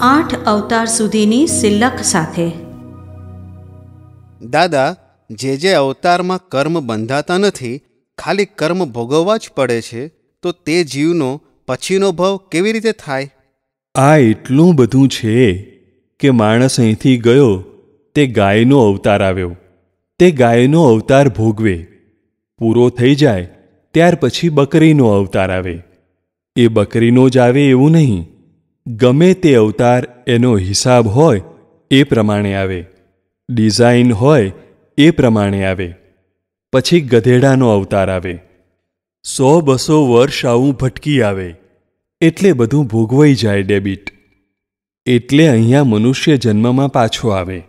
આઠ અવતાર સુધીની સિલ્લક સાથે. દાદા જે જે અવતારમાં કર્મ બંધાતા નથી ખાલી કર્મ ભોગવવા જ પડે છે તો તે જીવનો પછીનો ભવ કેવી રીતે થાય? આ એટલું બધું છે કે માણસ અહીંથી ગયો તે ગાયનો અવતાર આવ્યો. તે ગાયનો અવતાર ભોગવે. પૂરો થઈ જાય ત્યાર પછી બકરીનો અવતાર આવે. એ બકરીનો જ આવે એવું નહીં. ગમે તે અવતાર એનો હિસાબ હોય, એ પ્રમાણે આવે. ડિઝાઇન હોય, એ પ્રમાણે આવે. પછી ગધેડાનો અવતાર આવે. સો બસો વર્ષ આવું ભટકી આવે. એટલે બધું ભોગવાઈ જાય ડેબિટ. એટલે અહીંયા મનુષ્ય જન્મમાં પાછો આવે.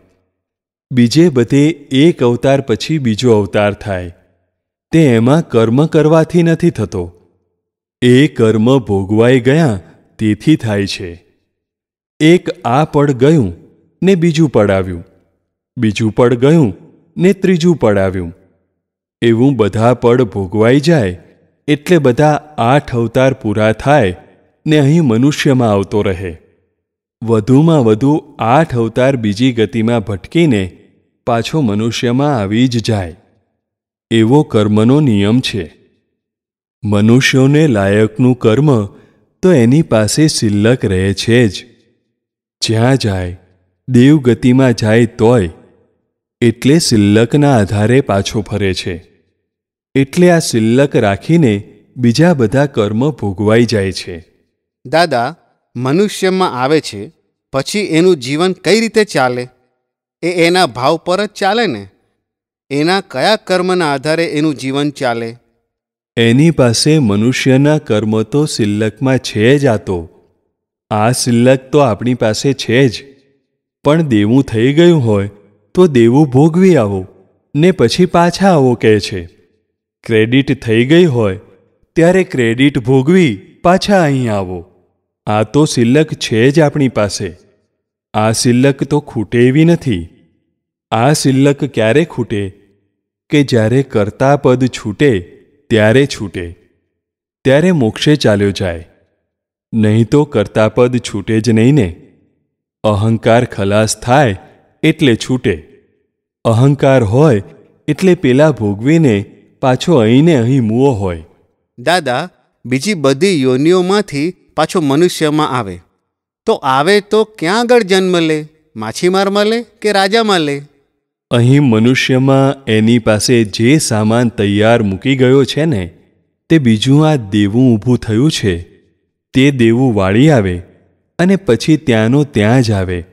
બીજે બધે એક અવતાર પછી બીજો અવતાર થાય. તે એમાં કર્મ કરવાથી નથી થતો. એ કર્મ ભોગવાઈ ગયા તેથી થાય છે. એક આ પડ ગયું ને બીજું પડ આવ્યું. બીજું પડ ગયું ને ત્રીજું પડ આવ્યું. એવું બધા પડ ભોગવાઈ જાય એટલે બધા આઠ અવતાર પૂરા થાય ને અહીં મનુષ્યમાં આવતો રહે. વધુમાં વધુ આઠ અવતાર બીજી ગતિમાં ભટકીને પાછો મનુષ્યમાં આવી જ જાય. એવો કર્મનો નિયમ છે. મનુષ્યોને લાયકનું કર્મ તો એની પાસે સિલ્લક રહે છે જ. જ્યાં જાય, દેવગતિમાં જાય તોય, એટલે સિલ્લકના આધારે પાછો ફરે છે. એટલે આ સિલ્લક રાખીને બીજા બધા કર્મ ભોગવાઈ જાય છે. દાદા, મનુષ્યમાં આવે છે, પછી એનું જીવન કઈ રીતે ચાલે? એ એના ભાવ પર જ ચાલે ને? એના કયા કર્મના આધારે એનું જીવન ચાલે? એની પાસે મનુષ્યના કર્મ તો સિલ્લકમાં છે જ આ તો. આ સિલ્લક તો આપણી પાસે છે જ. પણ દેવું થઈ ગયું હોય તો દેવું ભોગવી આવો, ને પછી પાછા આવો કહે છે. ક્રેડિટ થઈ ગઈ હોય ત્યારે ક્રેડિટ ભોગવી પાછા અહીં આવો. આ તો સિલ્લક છે જ આપણી પાસે. આ સિલ્લક તો ખૂટે એવી નથી. આ સિલ્લક ક્યારે ખૂટે? કે જ્યારે કર્તા પદ છૂટે ત્યારે છૂટે. ત્યારે મોક્ષે ચાલ્યો જાય. નહીં તો કર્તાપદ છૂટે જ નહીં ને. અહંકાર ખલાસ થાય એટલે છૂટે. અહંકાર હોય એટલે પેલા ભોગવીને પાછો અહીંને અહીં મૂવો હોય. દાદા, બીજી બધી યોનિઓમાંથી પાછો મનુષ્યમાં આવે. તો આવે તો ક્યાં આગળ જન્મ લે? માછીમારમાં લે કે રાજામાં લે? અહીં મનુષ્યમાં એની પાસે જે સામાન તૈયાર મૂકી ગયો છે ને, તે બીજું આ દેવું ઊભું થયું છે. તે દેવું વાળી આવે અને પછી ત્યાંનો ત્યાં જ આવે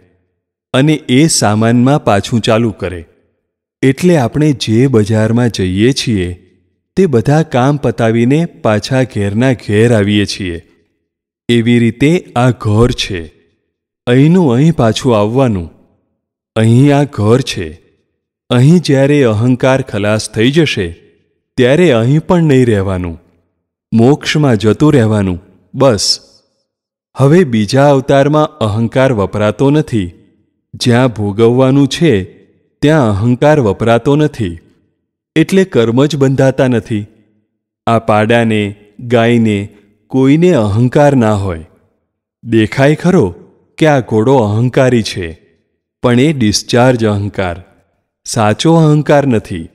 અને એ સામાનમાં પાછું ચાલુ કરે. એટલે આપણે જે બજારમાં જઈએ છીએ, તે બધા કામ પતાવીને પાછા ઘેરના ઘેર આવીએ છીએ. એવી રીતે આ ઘર છે. અહીંનું અહીં પાછું આવવાનું. અહીં આ ઘર છે. અહીં જ્યારે અહંકાર ખલાસ થઈ જશે, ત્યારે અહીં પણ નહીં રહેવાનું. મોક્ષમાં જતું રહેવાનું. બસ. હવે બીજા અવતારમાં અહંકાર વપરાતો નથી. જ્યાં ભોગવવાનું છે, ત્યાં અહંકાર વપરાતો નથી. એટલે કર્મ જ બંધાતા નથી. આ પાડાને, ગાયને કોઈને અહંકાર ના હોય. દેખાય ખરો કે આ ઘોડો અહંકારી છે, પણ એ ડિસ્ચાર્જ અહંકાર. સાચો અહંકાર નથી.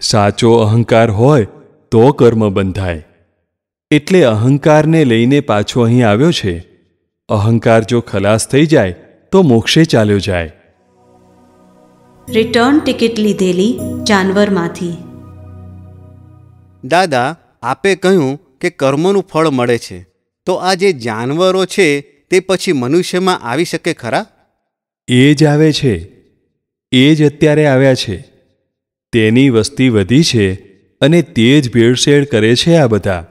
સાચો અહંકાર હોય તો કર્મ બંધાય. એટલે અહંકારને લઈને પાછો અહીં આવ્યો છે. અહંકાર જો ખલાસ થઈ જાય તો મોક્ષે ચાલ્યો જાય. રિટર્ન ટિકિટ લીધેલી જાનવરમાંથી. દાદા આપે કહ્યું કે કર્મનું ફળ મળે છે. તો આ જે જાનવરો છે તે પછી મનુષ્યમાં આવી શકે ખરા? એ જ આવે છે. એ જ અત્યારે આવ્યા છે. તેની વસ્તી વધી છે અને તે જ ભેળસેળ કરે છે આ બધા.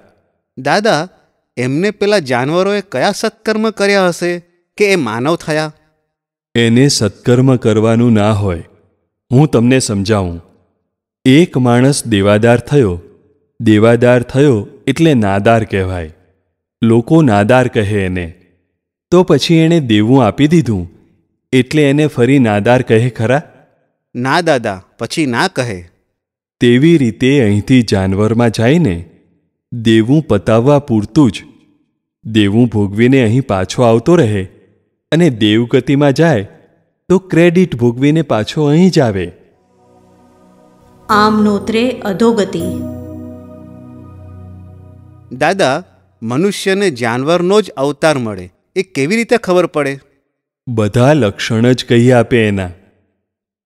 દાદા એમને પેલા જાનવરોએ કયા સત્કર્મ કર્યા હશે કે એ માનવ થયા? એને સત્કર્મ કરવાનું ના હોય. હું તમને સમજાવું. એક માણસ દેવાદાર થયો. દેવાદાર થયો એટલે નાદાર કહેવાય. લોકો નાદાર કહે એને. તો પછી એણે દેવું આપી દીધું. એટલે એને ફરી નાદાર કહે ખરા? ના દાદા પછી ના કહે. તેવી રીતે અહીંથી જાનવરમાં જઈને દેવું પતાવવા પૂરતું જ. દેવું ભોગવીને અહીં પાછો આવતો રહે અને દેવગતિમાં જાય તો ક્રેડિટ ભોગવીને પાછો અહીં જ આવે. આમ નોતરે અધોગતિ. દાદા મનુષ્યને જાનવરનો જ અવતાર મળે. એ કેવી રીતે ખબર પડે? બધા લક્ષણ જ કહી આપે એના.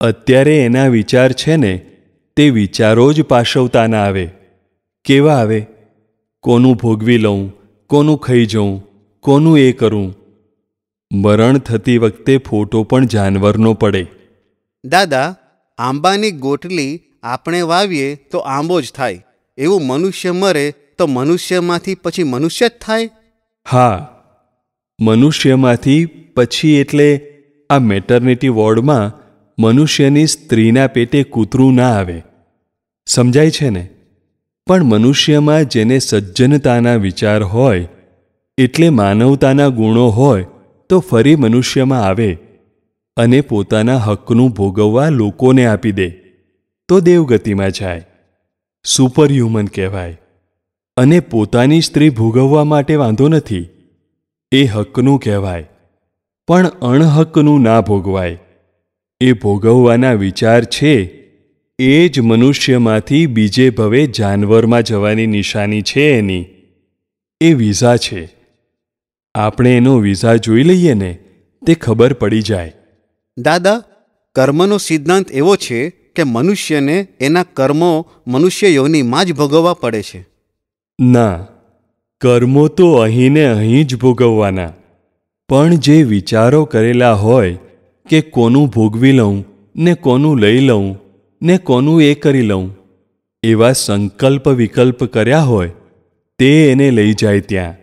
અત્યારે એના વિચાર છે ને તે વિચારો જ પાશવતાના આવે. કેવા આવે? કોનું ભોગવી લઉં કોનું ખાઈ જઉં કોનું એ કરું? મરણ થતી વખતે ફોટો પણ જાનવરનો પડે. દાદા આંબાની ગોટલી આપણે વાવીએ તો આંબો જ થાય. એવું મનુષ્ય મરે તો મનુષ્યમાંથી પછી મનુષ્ય જ થાય? હા. મનુષ્યમાંથી પછી એટલે આ મેટર્નિટી વોર્ડમાં મનુષ્યની સ્ત્રીના પેટે કૂતરું ના આવે. સમજાય છે ને? પણ મનુષ્યમાં જેને સજ્જનતાના વિચાર હોય, એટલે માનવતાના ગુણો હોય, તો ફરી મનુષ્યમાં આવે અને પોતાના હકનું ભોગવવા લોકોને આપી દે. તો દેવગતિમાં જાય. સુપર હ્યુમન કહેવાય. અને પોતાની સ્ત્રી ભોગવવા માટે વાંધો નથી. એ હકનું કહેવાય. પણ અણહકનું ના ભોગવાય. એ ભોગવવાના વિચાર છે એ જ મનુષ્યમાંથી બીજે ભવે જાનવરમાં જવાની નિશાની છે એની. એ વિઝા છે. આપણે એનો વિઝા જોઈ લઈએ ને તે ખબર પડી જાય. દાદા કર્મનો સિદ્ધાંત એવો છે કે મનુષ્યને એના કર્મો મનુષ્ય યોનિમાં જ ભોગવવા પડે છે. ના કર્મો તો અહીં ને અહીં જ ભોગવવાના. પણ જે વિચારો કરેલા હોય કે કોનું ભોગવી લઉં, ને કોનું લઈ લઉં, ને કોનું એ કરી લઉં. એવા સંકલ્પ વિકલ્પ કર્યા હોય, તે એને લઈ જાય ત્યાં.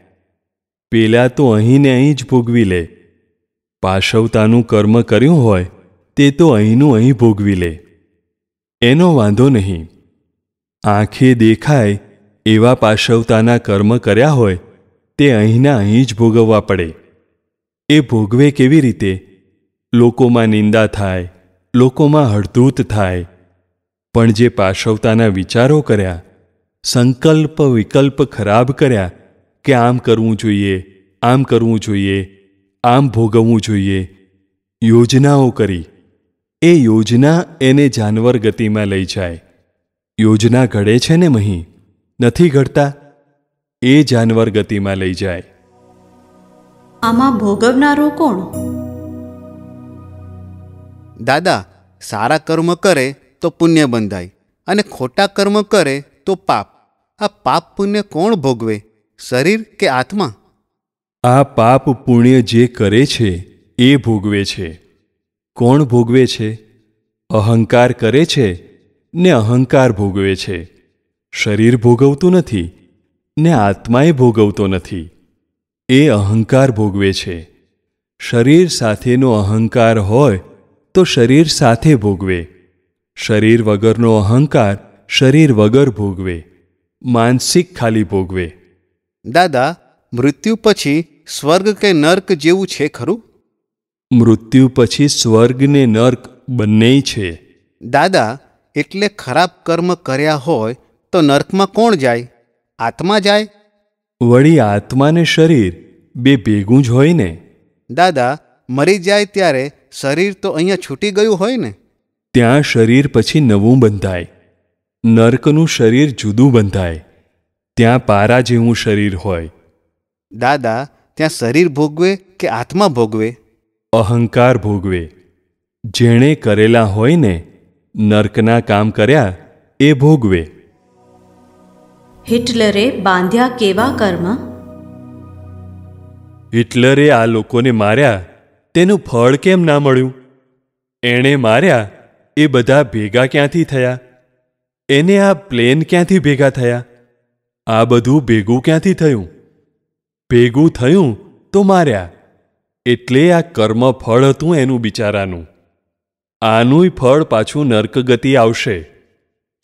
પેલા તો અહીં ને અહીં જ ભોગવી લે. પાશવતાનું કર્મ કર્યું હોય, તે તો અહીંનું અહીં ભોગવી લે. એનો વાંધો નહીં. આંખે દેખાય એવા પાશવતાના કર્મ કર્યા હોય, તે અહીંના અહીં જ ભોગવવા પડે. એ ભોગવે કેવી રીતે? લોકોમાં નિંદા થાય, લોકોમાં હળધૂત થાય. પણ જે પાશવતાના વિચારો કર્યા, સંકલ્પ વિકલ્પ ખરાબ કર્યા કે આમ કરવું જોઈએ, આમ કરવું જોઈએ, આમ ભોગવવું જોઈએ, યોજનાઓ કરી. એ યોજના એને જાનવર ગતિમાં લઈ જાય. યોજના ઘડે છે ને મહી? નથી ઘડતા? એ જાનવર ગતિમાં લઈ જાય. આમાં ભોગવનારો કોણ? દાદા, સારા કર્મ કરે તો પુણ્ય બંધાય અને ખોટા કર્મ કરે તો પાપ. આ પાપ પુણ્ય કોણ ભોગવે? શરીર કે આત્મા? આ પાપ પુણ્ય જે કરે છે, એ ભોગવે છે. કોણ ભોગવે છે? અહંકાર કરે છે ને અહંકાર ભોગવે છે. શરીર ભોગવતું નથી ને આત્માએ ભોગવતો નથી. એ અહંકાર ભોગવે છે. શરીર સાથેનો અહંકાર હોય તો શરીર સાથે ભોગવે. શરીર વગરનો અહંકાર શરીર વગર ભોગવે. માનસિક ખાલી ભોગવે. દાદા મૃત્યુ પછી સ્વર્ગ કે નર્ક જેવું છે ખરું? મૃત્યુ પછી સ્વર્ગ ને નર્ક બંનેય છે. દાદા એટલે ખરાબ કર્મ કર્યા હોય તો નર્કમાં કોણ જાય? આત્મા જાય? વળી આત્મા ને શરીર બે ભેગું જ હોય ને. દાદા મરી જાય ત્યારે શરીર તો અહીંયા છૂટી ગયું હોય ને? ત્યાં શરીર પછી નવું બંધાય. નર્કનું શરીર જુદું બંધાય. ત્યાં પારા જેવું શરીર હોય. દાદા ત્યાં શરીર ભોગવે કે આત્મા ભોગવે? અહંકાર ભોગવે. જેણે કરેલા હોય ને નર્કના કામ કર્યા એ ભોગવે. હિટલરે બાંધ્યા કેવા કર્મ? હિટલરે આ લોકોને માર્યા તેનું ફળ કેમ ના મળ્યું? એણે માર્યા, એ બધા ભેગા ક્યાંથી થયા? એને આ પ્લેન ક્યાંથી ભેગા થયા? આ બધું ભેગું ક્યાંથી થયું? ભેગું થયું તો માર્યા, એટલે આ કર્મ ફળ હતું એનું બિચારાનું. આનુંય ફળ પાછું નર્કગતિ આવશે.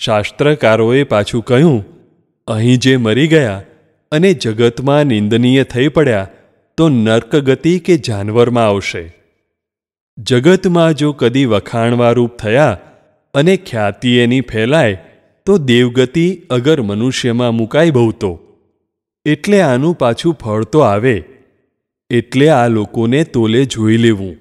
શાસ્ત્રકારોએ પાછું કહ્યું, અહીં જે મરી ગયા અને જગતમાં નિંદનીય થઈ પડ્યા તો નર્કગતિ કે જાનવરમાં આવશે? જગતમાં જો કદી વખાણવારૂપ થયા અને ખ્યાતિ એની ફેલાય, તો દેવગતિ અગર મનુષ્યમાં મુકાય બહુ તો એટલે આનું પાછું ફળ તો આવે. એટલે આ લોકોને તોલે જોઈ લેવું.